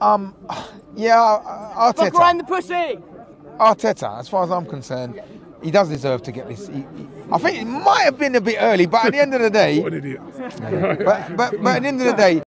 Um, yeah, Arteta. Fuck Arteta. around the pussy. Arteta, as far as I'm concerned, he does deserve to get this. He, he- I think it might have been a bit early, but at the end of the day, What an idiot. but, but, but at the end of the day,